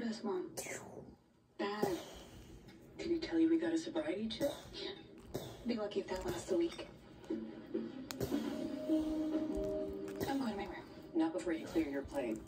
hurt us, Mom. Bad. Can you tell you we got a sobriety check? Be lucky if that lasts a week. I'm going to my room. Not before you clear your plate.